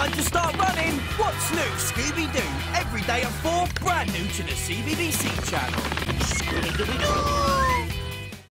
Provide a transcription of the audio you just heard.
time to start running. What's new, Scooby-Doo? Every day at 4, brand new to the CBBC channel. Scooby-Doo!